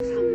Thank you.